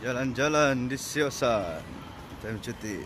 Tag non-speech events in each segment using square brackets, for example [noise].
Jalan-jalan di Siosan Time cuti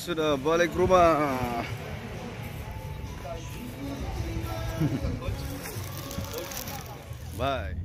sudah, balik rumah. [laughs] Bye